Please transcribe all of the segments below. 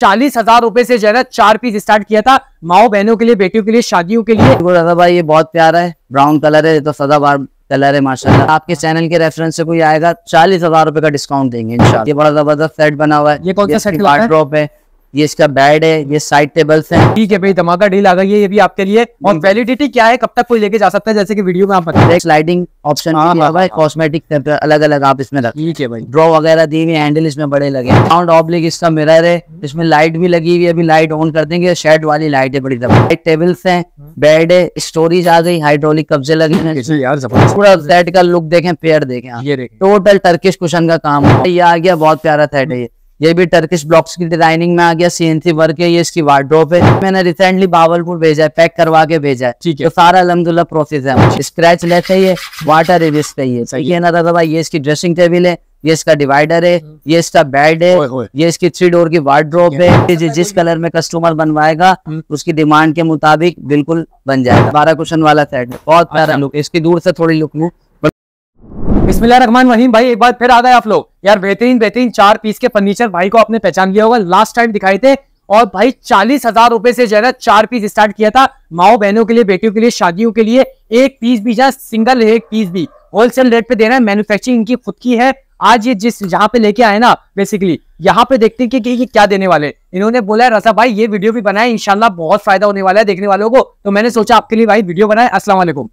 चालीस हज़ार रुपए से जो है ना चार पीस स्टार्ट किया था। माओ बहनों के लिए बेटियों के लिए शादियों के लिए। दादा भाई ये बहुत प्यारा है। ब्राउन कलर है ये तो सदाबार कलर है माशाल्लाह। आपके चैनल के रेफरेंस से कोई आएगा चालीस हज़ार रुपए का डिस्काउंट देंगे इंशाल्लाह। ये बड़ा ज़बरदस्त सेट बना हुआ है। ये कौन सा सेट है? ये इसका बेड है ये साइड टेबल्स हैं। ठीक है भाई धमाका डील आ गई है ये भी आपके लिए। और वैलिडिटी क्या है? कब तक कोई लेके जा सकता है? जैसे कि वीडियो में आप बता स्लाइडिंग ऑप्शन कॉस्मेटिक अलग अलग आप इसमें ठीक है भाई। ड्रॉ वगैरह दी हुई हैंडल इसमें बड़े लगे साउंड ऑब्लिक इसका मिरर है इसमें लाइट भी लगी हुई है अभी लाइट ऑन कर देंगे। शेड वाली लाइट है बड़ी ज़बरदस्त। टेबल्स है बेड है स्टोरेज आ गई हाइड्रोलिक कब्जे लगे हैं। यार पूरा सेट का लुक देखें पेयर देखें। ये टोटल टर्किश कुशन का काम है ये आ गया बहुत प्यारा सेट है ये। ये भी टर्किश ब्लॉक्स की डिज़ाइनिंग में आ गया सीएनसी वर्क है ये इसकी वार्ड्रोप है। मैंने रिसेंटली बावलपुर भेजा है पैक करवा के भेजा है। ठीक है। तो सारा अलहमदुल्ला प्रोसेस है। स्क्रैच लेस है ये वाटर रिविस पे ये सही है। ना दादा भाई ये इसकी ड्रेसिंग टेबल है ये इसका डिवाइडर है ये इसका बेड है ओए होए। ये इसकी थ्री डोर की वार्ड्रोप है। जि- जिस कलर में कस्टमर बनवाएगा हम्म। उसकी डिमांड के मुताबिक बिल्कुल बन जाएगा। बारह कुशन वाला सेट है। बहुत प्यारा अच्छा। लुक इसकी दूर से थोड़ी लुक लूँ। बिस्मिल्लाह रहमान रहीम भाई, एक बार फिर आ गए आप लोग। यार, बेहतरीन बेहतरीन चार पीस के फर्नीचर भाई को आपने पहचान लिया होगा। लास्ट टाइम दिखाए थे। और भाई, चालीस हज़ार रुपए से जो है ना, चार पीस स्टार्ट किया था। माओ बहनों के लिए, बेटियों के लिए, शादियों के लिए एक पीस भी जहाँ सिंगल एक पीस भी। होलसेल रेट पे दे रहे हैं। मैन्युफैक्चरिंग इनकी खुद की है। आज ये जिस जहाँ पे लेके आए ना बेसिकली यहाँ पे देखते हैं कि, कि, कि क्या देने वाले इन्होंने बोला है रसा भाई ये वीडियो भी बनाए इंशाल्लाह बहुत फ़ायदा होने वाला है देखने वालों को। तो मैंने सोचा आपके लिए भाई वीडियो बनाए। अस्सलाम वालेकुम।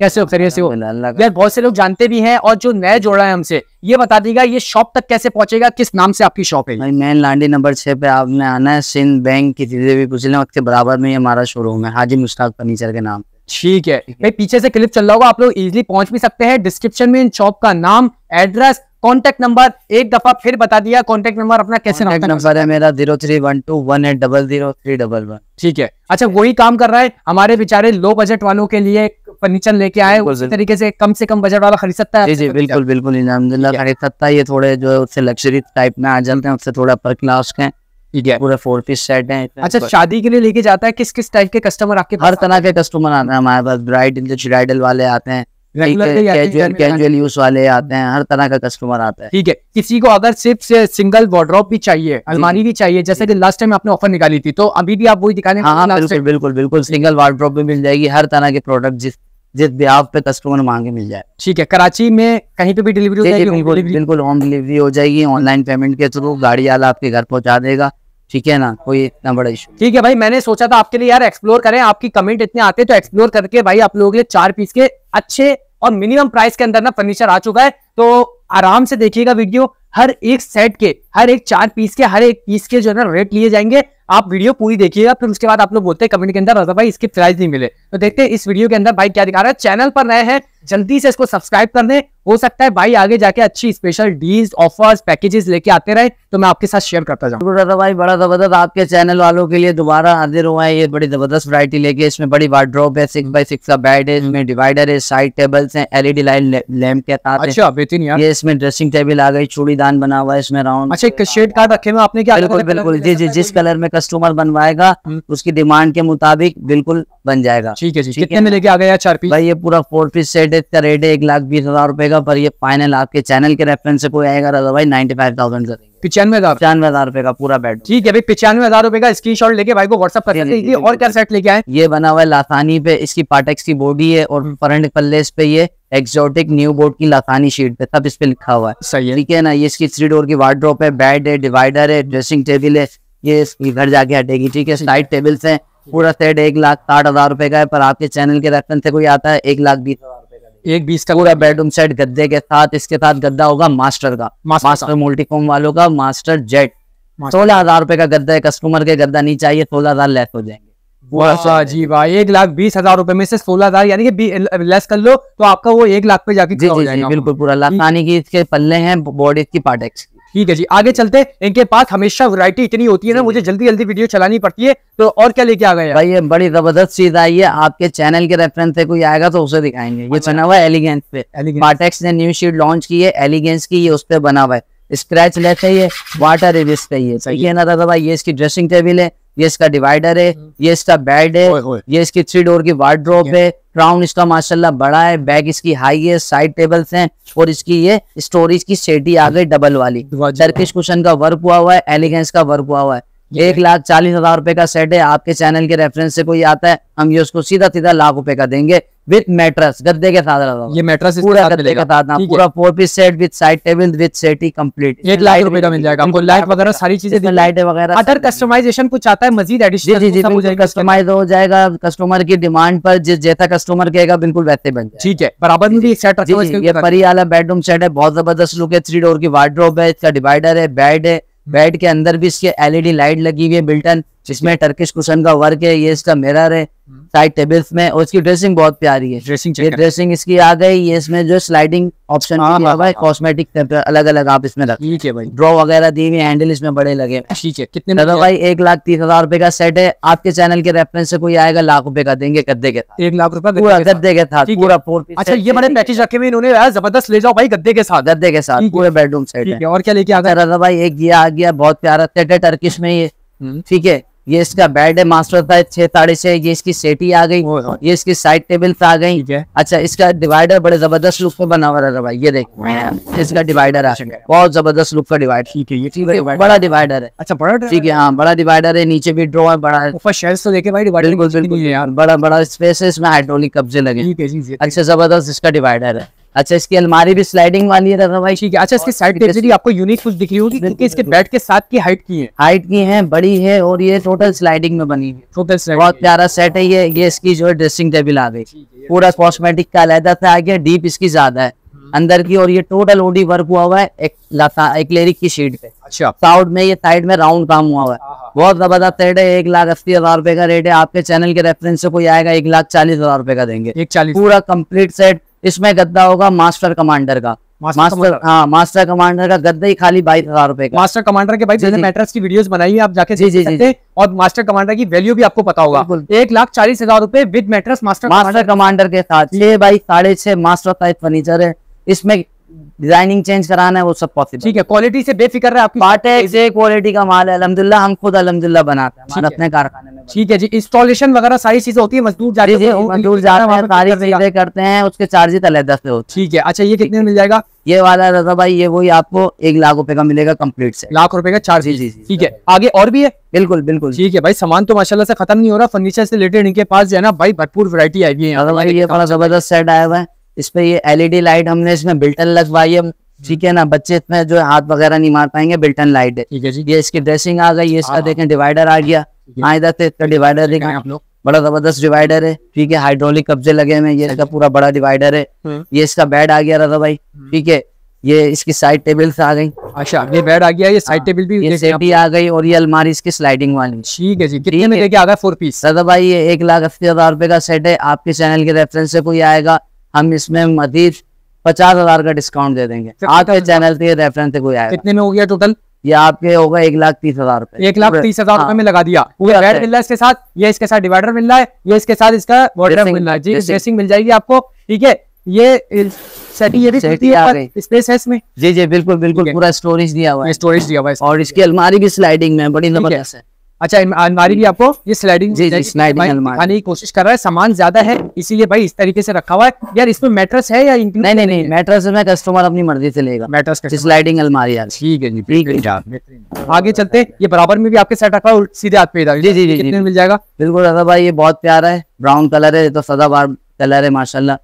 कैसे हो? खैरियत से हो? यार बहुत से लोग जानते भी हैं और जो नए जोड़ा है हमसे ये बता देगा ये शॉप तक कैसे पहुंचेगा किस नाम से आपकी शॉप है मेन लांडी नंबर छह पे आपने आना है सिंध बैंक की चीज़ें भी पूछ लें उसके बराबर में हमारा शोरूम है हाजी मुश्ताक फर्नीचर के नाम ठीक है। भाई पीछे से क्लिप चल रहा होगा आप लोग इजीली पहुँच भी सकते हैं। डिस्क्रिप्शन में इन शॉप का नाम एड्रेस कॉन्टेक्ट नंबर एक दफ़ा फिर बता दिया। कॉन्टेक्ट नंबर अपना कैसे नंबर नंबर है? मेरा zero three one two one eight double zero three double one ठीक है। अच्छा वही काम कर रहा है। हमारे बेचारे लो बजट वालों के लिए फर्नीचर लेके आए। उसी तरीके से कम से कम बजट वाला खरीद सकता है। जी जी बिल्कुल बिल्कुल अलहमदिल्ला खरीद सकता है। ये थोड़े जो है उससे लग्जरी टाइप में आ जाते हैं उससे थोड़ा पर क्लास के पूरे फोर पीस सेट है अच्छा शादी के लिए लेके जाता है? किस किस टाइप के कस्टमर आपके हर तरह के कस्टमर आते हैं हमारे पास। ब्राइडल ब्राइडल वाले आते हैं, कैजुअल कैजुअल यूज़ वाले आते हैं हर तरह का कस्टमर आता है। ठीक है। किसी को अगर सिर्फ़ सिंगल वार्डरोब भी चाहिए अलमारी भी चाहिए जैसे कि लास्ट टाइम आपने ऑफ़र निकाली थी तो अभी भी आप वही दिखाने हाँ हाँ बिल्कुल बिल्कुल बिल्कुल सिंगल वार्डरोब भी मिल जाएगी हर तरह के प्रोडक्ट जिस जिस ब्याह पे कस्टमर मांगे मिल जाए। ठीक है कराची में कहीं पे भी डिलीवरी हो जाएगी बिल्कुल होम डिलीवरी हो जाएगी ऑनलाइन पेमेंट के थ्रू गाड़ी वाला आपके घर पहुँचा देगा। ठीक है ना? कोई इतना बड़ा इशू ठीक है भाई, मैंने सोचा था आपके लिए यार एक्सप्लोर करें, आपकी कमेंट इतने आते तो एक्सप्लोर करके भाई आप लोगों के लिए चार पीस के अच्छे और मिनिमम प्राइस के अंदर ना फर्नीचर आ चुका है। तो आराम से देखिएगा वीडियो हर एक सेट के हर एक चार पीस के हर एक पीस के जो है ना रेट लिए जाएँगे। आप वीडियो पूरी देखिएगा फिर उसके बाद आप लोग बोलते हैं कमेंट के अंदर रजा भाई इसके प्राइस नहीं मिले। तो देखते हैं इस वीडियो के अंदर भाई क्या दिखा रहा है। चैनल पर नए हैं जल्दी से इसको सब्सक्राइब कर दें। हो सकता है भाई आगे जाके अच्छी स्पेशल डील्स ऑफर्स पैकेजेस लेके आते रहे तो मैं आपके साथ शेयर करता जाऊँ। रजा भाई बड़ा ज़बरदस्त आपके चैनल वालों के लिए दोबारा हाजिर हुआ है। ये बड़ी ज़बरदस्त वैरायटी लेके इसमें बड़ी वार्ड्रोब है सिक्स बाई सिक्स का बेड है इसमें डिवाइडर है साइड टेबल्स हैं एलईडी लाइट लैम्प के साथ अच्छा ये इसमें ड्रेसिंग टेबल आ गई चूड़ीदान बना हुआ है इसमें राउंड अच्छा एक शेड कार्ड रखे हुए आपने क्या बिल्कुल बिल्कुल जी जी जिस कलर में कस्टमर बनवाएगा हम्म। उसकी डिमांड के मुताबिक बिल्कुल बन जाएगा। ठीक है जी। ठीक है कितने में लेके आ गए यार चार पीस? भाई ये पूरा फोर पीस सेट है इसका रेट है एक लाख बीस हज़ार रुपए का पर ये फाइनल आपके चैनल के रेफरेंस से कोई आएगा रजा भाई नाइन्टी फाइव थाउज़ेंड का पिचानवे हज़ार? पचानवे हज़ार रुपए का पूरा बेड ठीक है भाई पिचानवे हज़ार रुपए का स्क्रीन शॉट लेके भाई को व्हाट्सअप कर सकते और क्या सेट लेके आए? ये बना हुआ है लासानी पे इसकी पाटेक्स की बॉडी है और फ्रंट पल्ले इस पे ये एक्सोटिक न्यू बोर्ड की लासानी शीट पे सब इस पे लिखा हुआ है। सही है। ठीक है ना? ये इसकी थ्री डोर की वार्ड्रोप है बेड है डिवाइडर है ड्रेसिंग टेबल है ये घर जाके हटेगी। ठीक है? साइड टेबल्स हैं पूरा सेट एक लाख साठ हज़ार रुपए का है पर आपके चैनल के रेफरेंस से कोई आता है एक लाख बीस हज़ार रुपए का एक बीस का पूरा बेडरूम सेट गद्दे के साथ इसके साथ गद्दा होगा मास्टर का। मास्टर मल्टीकॉम वालों का मास्टर जेट सोलह हज़ार रुपए का गद्दा है कस्टमर के गद्दा नहीं चाहिए सोलह हज़ार लेस हो जाएँगे। वाह जी वाह एक लाख बीस हज़ार रुपए में से सोलह हज़ार यानी कि लेस कर लो तो आपका वो एक लाख पे जाके जी जी जी बिल्कुल पूरा लासानी की इसके पल्ले हैं बॉडी की पार्टेक्स ठीक है जी आगे चलते इनके पास हमेशा वैरायटी इतनी होती है ना मुझे जल्दी जल्दी वीडियो चलानी पड़ती है तो और क्या लेके आ गए भाई ये बड़ी ज़बरदस्त चीज़ आई है आपके चैनल के रेफरेंस से कोई आएगा तो उसे दिखाएँगे। ये। बना हुआ है एलिगेंस पे। मार्टेक्स ने न्यू शीट लॉन्च की है एलिगेंस की ये उस पर बना हुआ है। स्क्रैच लेस है ये वाटर रिविस्ट है ये सही है। ना दादा भाई ये इसकी ड्रेसिंग टेबल है ये इसका डिवाइडर है ये इसका बेड है ओए। ये इसकी थ्री डोर की वार्ड्रोप है क्राउन इसका माशाल्लाह बड़ा है बैग इसकी हाई है साइड टेबल्स हैं और इसकी ये स्टोरेज की सेटी आ गई डबल वाली। टर्किश कुशन का वर्क हुआ हुआ है एलिगेंस का वर्क हुआ हुआ है। एक लाख चालीस हज़ार रुपए का सेट है। आपके चैनल के रेफरेंस से कोई आता है हम ये उसको सीधा सीधा लाख रुपए का देंगे विद मैट्रेस गद्दे के साथ ये मैट्रेस पूरा गद्दे के साथ ना पूरा four piece set with side table with settee complete एक लाख रुपए का मिल जाएगा। आपको लाइट वगैरह सारी चीज़ें लाइटें वगैरह अदर कस्टमाइजेशन कुछ आता है मजीद एडिशनल जी जी? कस्टमाइज हो जाएगा कस्टमर की डिमांड पर जिस जैसा कस्टमर कहेगा बिल्कुल वैसे बन ठीक है बराबर में भी एक सेट ये परी वाला बेडरूम सेट है बहुत ज़बरदस्त लुक है थ्री डोर की वार्ड्रोब है इसका डिवाइडर है बेड है। बेड के अंदर भी इसके एलईडी लाइट लगी हुई है बिल्टन जिसमें टर्किश कुशन का वर्क है ये इसका मिरर है साइड टेबल्स में और इसकी ड्रेसिंग बहुत प्यारी है। ड्रेसिंग ये ड्रेसिंग इसकी आ गई ये इसमें जो स्लाइडिंग ऑप्शन हाँ, दिया हाँ, है। कॉस्मेटिक अलग अलग आप इसमें रख। ठीक है भाई। ड्रॉ वगैरह दी हुई हैंडल इसमें बड़े लगे। ठीक है कितने भाई एक लाख तीस हज़ार रुपए का सेट है। आपके चैनल के रेफरेंस से कोई आएगा लाख रुपए का देंगे गद्दे के एक लाख रुपए पूरा गद्दे के साथ। पूरा फोर अच्छा ये बड़े पैकेज रखे हुए इन्होंने ज़बरदस्त ले जाओ भाई गद्दे के साथ। गद्दे के साथ पूरे बेडरूम सेट है। और क्या लेके आ गए? दादा भाई एक ये आ गया बहुत प्यारा सेट है टर्किश में ये। हम्म, ठीक है ये इसका बेड है मास्टर था छह साढ़े छह ये इसकी सेटी आ गई ये इसकी साइड टेबल्स आ गई। अच्छा इसका डिवाइडर बड़े ज़बरदस्त लुक में बना हुआ है भाई ये देखो। इसका डिवाइडर आ गया। बहुत ज़बरदस्त लुक का डिवाइडर ठीक है ये ठीक है। बड़ा डिवाइडर है। अच्छा बड़ा ठीक है हाँ। बड़ा डिवाइडर है नीचे भी ड्रॉ है बड़ा है। तो देखे भाई डिवाइडर बड़ा बड़ा स्पेस है इसमें हाइड्रोलिक कब्जे लगे। अच्छा ज़बरदस्त इसका डिवाइडर है। अच्छा इसकी अलमारी भी स्लाइडिंग वाली है दादा भाई ठीक है अच्छा इसकी साइड भी आपको यूनिक कुछ दिख रही होगी क्योंकि इसके बेड के साथ की हाइट की है। हाइट की है बड़ी है और ये टोटल स्लाइडिंग में बनी है। टोटल बहुत प्यारा सेट है ये ये इसकी जो है ड्रेसिंग टेबल आ गई। पूरा कॉस्मेटिक का अलहदा से आ गया डीप इसकी ज़्यादा है। अंदर की और ये टोटल ओडी वर्क हुआ हुआ है एक लता एक लेरिक की शीट पे। अच्छा। साउथ में ये साइड में राउंड काम हुआ हुआ है। बहुत ज़बरदस्त सेट है एक लाख अस्सी हज़ार रुपए का रेट है। आपके चैनल के रेफरेंस से कोई आएगा एक लाख चालीस हज़ार रुपए का देंगे। एक चालीस। पूरा कंप्लीट सेट इसमें गद्दा होगा मास्टर कमांडर का। मास्टर। हाँ मास्टर कमांडर का गद्दा ही खाली बाईस हज़ार रुपए का। मास्टर कमांडर के भाई जैसे मैट्रेस की वीडियोस बनाई है आप जाके जी, जी जी, और मास्टर कमांडर की वैल्यू भी आपको पता होगा। एक लाख चालीस हज़ार रूपए with mattress Master Master Commander. के साथ। ये भाई साढ़े छह मास्टर साइज़ फर्नीचर है। इसमें डिज़ाइनिंग चेंज कराना है वो सब पॉसिबल ठीक है क्वालिटी से बेफिक्र है आपकी पार्टेक्स से क्वालिटी का माल है अलहमदुल्ला हम खुद अलहमदुल्ला बनाते हैं है। अपने कारखाने में ठीक है जी इंस्टॉलेशन वगैरह सारी चीज़ें होती है मजदूर जाते हैं, मजदूर जाते हैं सारी चीज़ें करते हैं उसके चार्जेस अलहदा से होते ठीक है अच्छा ये कितने मिल जाएगा? ये वाला रजा भाई ये वही आपको एक लाख रुपए का मिलेगा कंप्लीट से लाख रुपए का चार्ज जी। ठीक है आगे और भी है? बिल्कुल बिल्कुल। ठीक है भाई सामान तो माशाल्लाह से खत्म नहीं हो रहा फर्नीचर से रिलेटेड इनके पास जो है ना भाई भरपूर वैरायटी आई हुई है। ये बड़ा ज़बरदस्त सेट आया हुआ है। इस पे ये एलईडी लाइट हमने इसमें बिल्टन लगवाई है। ठीक है ना? बच्चे इसमें जो हाथ वगैरह नहीं मार पाएँगे बिल्टन लाइट है। ठीक है जी। ये इसकी ड्रेसिंग आ गई ये इसका हाँ। देखें डिवाइडर आ गया। है। हाँ इधर से इसका डिवाइडर देखें। आप लोग। बड़ा ज़बरदस्त डिवाइडर है। ठीक है हाइड्रोलिक कब्जे लगे हुए ये इसका पूरा बड़ा डिवाइडर है। ये इसका बेड आ गया रजा भाई। ठीक है ये इसकी साइड टेबल्स आ गई। अच्छा ये बेड आ गया ये साइड टेबल भी ये आप। आ गई और ये अलमारी इसकी स्लाइडिंग वाली ठीक है जी। कितने में लेके आ गया फोर पीस दादा भाई ये एक लाख अस्सी हज़ार रुपए का सेट है। आपके चैनल के रेफरेंस से कोई आएगा हम इसमें मजीद पचास हज़ार का डिस्काउंट दे देंगे। आपके चैनल से रेफरेंस से कोई आएगा। कितने में हो गया टोटल ये आपके होगा एक लाख तीस हज़ार रुपए। एक लाख तीस हज़ार हाँ, रुपए में लगा दिया। पूरा बेड मिल रहा है। इसके साथ ये इसके साथ डिवाइडर मिल रहा है ये इसके साथ इसका Dressing- मिल रहा है। जी ड्रेसिंग मिल जाएगी आपको। ठीक है ये है। स्पेस है इसमें। जी जी बिल्कुल बिल्कुल पूरा स्टोरेज दिया हुआ है। स्टोरेज दिया हुआ है और इसकी अलमारी भी स्लाइडिंग में बड़ी ज़बरदस्त है। अच्छा अलमारी भी आपको ये स्लाइडिंग। दिखाने की कोशिश कर रहा है। सामान ज़्यादा है इसीलिए भाई इस तरीके से रखा हुआ है। यार इसमें मैट्रेस है या नहीं नहीं नहीं मैट्रेस में कस्टमर अपनी मर्ज़ी से लेगा। मैट्रेस का स्लाइडिंग अलमारी यार ठीक है जी ठीक आगे चलते ये बराबर में भी आपके सेट रखा है सीधे हाथ पे इधर। जी, जी, जी, मिल जाएगा? बिल्कुल रजा भाई ये बहुत प्यारा है। ब्राउन कलर है तो सदाबहार कलर है माशाल्लाह।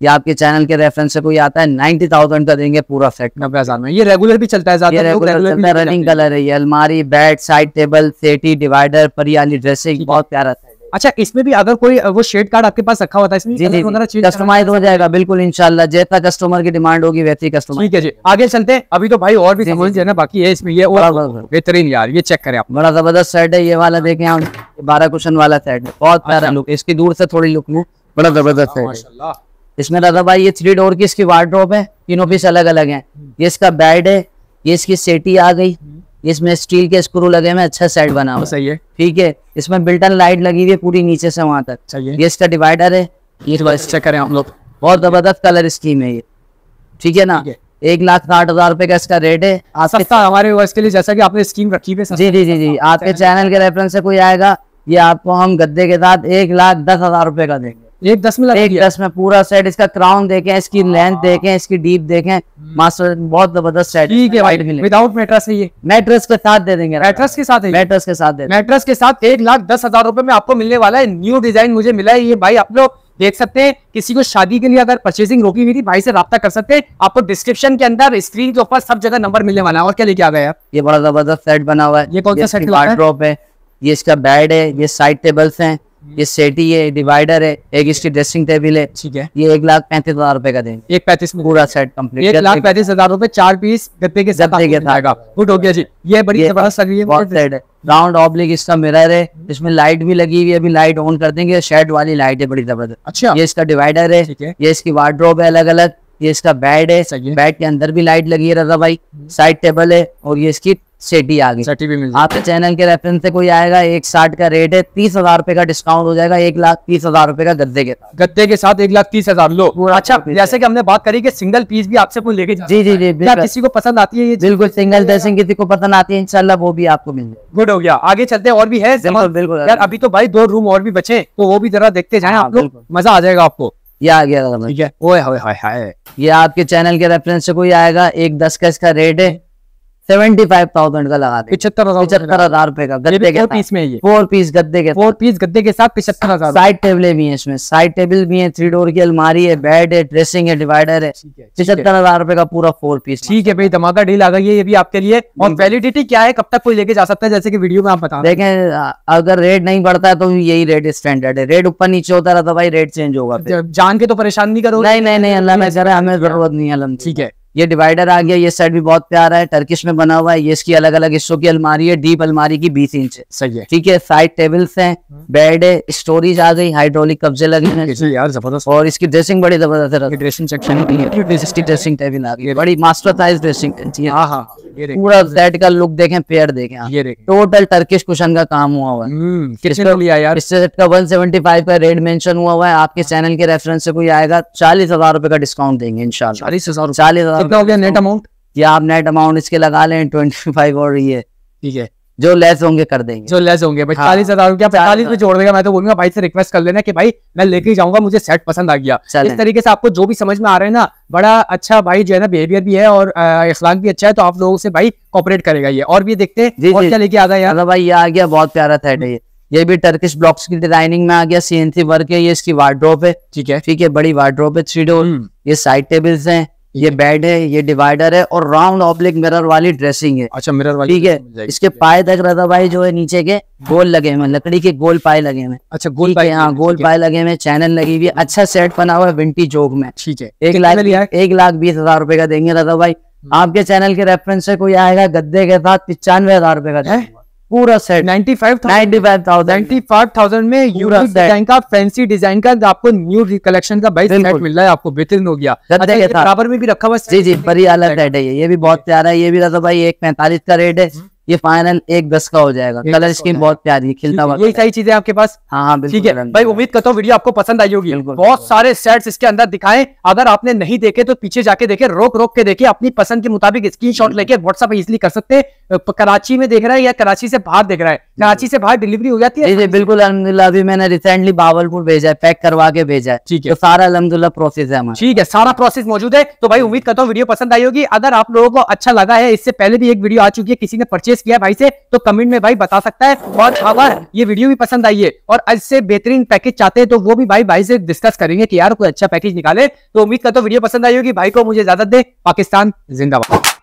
ये आपके चैनल के रेफरेंस से कोई आता है नाइन्टी थाउज़ेंड का देंगे पूरा सेट नब्बे हज़ार में। ये रेगुलर भी चलता है ज़्यादा रेगुलर है रनिंग कलर है। ये अलमारी bed side table settee divider परियाली dressing बहुत प्यारा सेट अच्छा इसमें भी अगर कोई वो शेड कार्ड आपके पास रखा होता है इसमें जी जी कस्टमाइज हो जाएगा बिल्कुल इंशाल्लाह। जैसा कस्टमर की डिमांड होगी वैसी कस्टमर ठीक है जी। आगे चलते हैं। अभी तो भाई और भी समझ जी। है ना बाकी है इसमें। ये और बेहतरीन यार ये चेक करें आप। बड़ा ज़बरदस्त सेट है ये वाला देखें हम बारह कुशन वाला सेट है बहुत प्यारा। लुक इसकी दूर से थोड़ी लुक में बड़ा ज़बरदस्त है। इसमें दादा भाई ये थ्री डोर की इसकी वार्ड्रोब है तीनों पीस अलग अलग हैं ये इसका बेड है ये इसकी सेटी आ गई। इसमें स्टील के स्क्रू लगे हुए अच्छा सेट बना हुआ सही है। ठीक है इसमें बिल्टन लाइट लगी हुई है पूरी नीचे से वहाँ तक। सही है। ये इसका डिवाइडर है ये चेक करें आप लोग। बहुत ज़बरदस्त कलर स्कीम है ये। ठीक है ना? एक लाख साठ हज़ार रुपए का इसका रेट है। सस्ता हमारे के लिए जैसा कि आपने स्कीम रखी है जी जी जी जी। आपके चैनल के रेफरेंस से कोई आएगा ये आपको हम गद्दे के साथ एक लाख दस हज़ार रुपए का देंगे। एक दस में एक दस में पूरा सेट इसका क्राउन देखें इसकी लेंथ देखें इसकी डीप देखें मास्टर बहुत ज़बरदस्त सेट ठीक है भाई विदाउट मेट्रस है ये। मैट्रेस के साथ दे देंगे मैट्रस के साथ है? मैट्रेस के साथ दे देंगे। के साथ एक लाख दस हज़ार रुपए में आपको मिलने वाला है। न्यू डिज़ाइन मुझे मिला है ये भाई आप लोग देख सकते हैं किसी को शादी के लिए अगर परचेसिंग रोकी हुई थी भाई से राब्ता कर सकते हैं। आपको डिस्क्रिप्शन के अंदर स्क्रीन के ऊपर सब जगह नंबर मिलने वाला है। और क्या लेके आ आप? ये बड़ा ज़बरदस्त सेट बना हुआ है। ये कौन सा है? है ये इसका बेड है ये साइड टेबल्स हैं। ये सेटी है डिवाइडर है एक इसकी ड्रेसिंग टेबल है। ठीक है। ये एक लाख पैंतीस हज़ार रुपए का देंगे। एक पैंतीस में पूरा सेट कंप्लीट एक लाख पैंतीस हज़ार रुपए चार पीस गद्दे के। जाएगा गुड हो गया जी। ये बड़ी ज़बरदस्त लग रही है है। राउंड ऑब्लिक इसका मिरर है इसमें लाइट भी लगी हुई है अभी लाइट ऑन कर देंगे। शेड वाली लाइट है बड़ी ज़बरदस्त। अच्छा। ये इसका डिवाइडर है ये इसकी वार्ड्रोब है अलग अलग ये इसका बेड है। बेड के अंदर भी लाइट लगी है रजा भाई। साइड टेबल है और ये इसकी सेटी आ गई। सटी भी मिल आपके चैनल के रेफरेंस से कोई आएगा एक साठ का रेट है तीस हज़ार रुपए का डिस्काउंट हो जाएगा एक लाख तीस हज़ार रुपए का गद्दे के साथ। गद्दे के साथ एक लाख तीस हज़ार। लो अच्छा जैसे कि हमने बात करी कि सिंगल पीस भी आपसे कोई लेके जी जी जी क्या किसी को पसंद आती है ये बिल्कुल सिंगल ड्रेसिंग किसी को पसंद आती है इनशाला वो भी आपको मिल जाए गुड हो गया। आगे चलते हैं और भी है बिल्कुल यार अभी तो भाई दो रूम और भी बचे तो वो भी जरा देखते जाए हाँ, आप लोग। मज़ा आ जाएगा आपको। ये आ गया ठीक है। ओए हाय हाय ये आपके चैनल के रेफरेंस से कोई आएगा एक दस का इसका रेट है सेवेंटी फाइव थाउज़ेंड का लगा पिछहत्तर हज़ार पचहत्तर हज़ार रुपए का गद्दे के पीस में ये। फोर पीस गद्दे के फोर पीस गद्दे के साथ पिछहत्तर हज़ार साइड टेबलें भी हैं इसमें। साइड टेबल भी है थ्री डोर की अलमारी है बेड है ड्रेसिंग है डिवाइडर है। पचहत्तर हज़ार रुपए का पूरा फोर पीस ठीक है भाई धमाका डील आ गई है ये भी आपके लिए। और वैलिडिटी क्या है कब तक कोई लेके जा सकता है जैसे की वीडियो में आप बता देखें अगर रेट नहीं बढ़ता है तो यही रेट स्टैंडर्ड है। रेट ऊपर नीचे होता रहता भाई रेट चेंज होगा जान के तो परेशान नहीं करो नहीं नहीं नहीं अल्लाह में हमें ज़रूरत नहीं है ठीक है। ये डिवाइडर आ गया ये सेट भी बहुत प्यारा है टर्किश में बना हुआ है ये इसकी अलग अलग हिस्सों की अलमारी है डीप अलमारी की बीस इंच है। सही है। ठीक है साइड टेबल्स हैं बेड है स्टोरेज आ गई हाइड्रोलिक कब्जे लगे हैं। यार ज़बरदस्त। और इसकी ड्रेसिंग बड़ी ज़बरदस्त है ड्रेसिंग सेक्शन इसकी ड्रेसिंग टेबल आ गई। बड़ी मास्टर साइज़ ड्रेसिंग हाँ हाँ पूरा सेट का लुक देखें पेयर देखें ये देख। टोटल टर्किश कुशन का काम हुआ हुआ है। हम्म लिया यार? इस सेट का 175 का रेट मेंशन हुआ हुआ है। आपके चैनल के रेफरेंस से कोई आएगा चालीस हज़ार रुपए का डिस्काउंट देंगे इंशाल्लाह। चालीस हज़ार चालीस कितना हो गया नेट अमाउंट या आप नेट अमाउंट इसके लगा लें ट्वेंटी फाइव और ये। ठीक है। जो लेस होंगे कर देंगे। जो लेस होंगे हाँ। चालीस हज़ार रुपया पैंतालीस में। जोड़ देगा मैं तो बोलूँगा भाई से रिक्वेस्ट कर लेना कि भाई मैं लेके जाऊँगा मुझे सेट पसंद आ गया। इस तरीके से आपको जो भी समझ में आ रहा है ना बड़ा अच्छा भाई जो है ना बिहेवियर भी है और अखलाक भी अच्छा है तो आप लोगों से भाई कॉपरेट करेगा ये। और भी देखते हैं क्या लेके आ गया भाई ये आ गया बहुत प्यारा है ये। ये भी टर्किश ब्लॉक्स की डिज़ाइनिंग में आ गया सीएनसी वर्क है ये इसकी वार्ड्रोप है। ठीक है। ठीक है बड़ी वार्ड्रोप है थ्री डोर हम्म, ये साइड टेबल्स हैं। ये बेड है ये डिवाइडर है और राउंड ऑब्लिक मिरर वाली ड्रेसिंग है। अच्छा मिरर वाली ठीक है? इसके पाए तक रजा भाई जो है नीचे के गोल लगे हुए लकड़ी के गोल पाए लगे हुए अच्छा गोल पाए हाँ गोल पाए लगे हुए चैनल लगी हुई है। अच्छा सेट बना हुआ है विंटी जोग में। ठीक है। एक लाख लिया एक लाख बीस हज़ार रुपए का देंगे रजा भाई। आपके चैनल के रेफरेंस से कोई आएगा गद्दे के साथ पिचानवे हज़ार रुपए का। पूरा set ninety five ninety five thousand ninety five thousand में डिज़ाइन का फैंसी डिज़ाइन का आपको न्यू कलेक्शन का भाई सेट मिल रहा है आपको बेहतरीन हो गया. अच्छा। बराबर में भी रखा हुआ जी जी बड़ी अलग रेट है ये. ये भी बहुत प्यारा है. ये भी रहा भाई एक पैंतालीस का रेट है. ये फाइनल एक दस का हो जाएगा। कलर स्कीम बहुत प्यारी है खिलता हुआ यही सारी चीज़ें आपके पास? हाँ हाँ ठीक है। भाई उम्मीद करता हूँ वीडियो आपको पसंद आई होगी। बहुत सारे सेट्स इसके अंदर दिखाए। अगर आपने नहीं देखे तो पीछे जाके देखे रोक रोक के देखे अपनी पसंद के मुताबिक स्क्रीनशॉट लेके व्हाट्सअप इजिली कर सकते हैं। कराची में देख रहा है या कराची से बाहर देख रहा है? कराची से बाहर डिलीवरी हो जाती है? बिल्कुल अलहमदुल्ला अभी मैंने रिसेंटली बावलपुर भेजा है पैक करवा के भेजा है। ठीक है। तो सारा अलहमदुल्ला प्रोसेस है ठीक है सारा प्रोसेस मौजूद है। तो भाई उम्मीद करता हूँ वीडियो पसंद आई होगी। अगर आप लोगों को अच्छा लगा है इससे पहले भी एक वीडियो आ चुकी है किसी ने परचेस किया भाई से तो कमेंट में भाई बता सकता है। और अगर ये वीडियो भी पसंद आई है। और आज से बेहतरीन पैकेज चाहते हैं तो वो भी भाई भाई से डिस्कस करेंगे कि यार कोई अच्छा पैकेज निकाले। तो उम्मीद करता हूँ वीडियो पसंद आई होगी। भाई को मुझे इजाज़त दे। पाकिस्तान जिंदाबाद।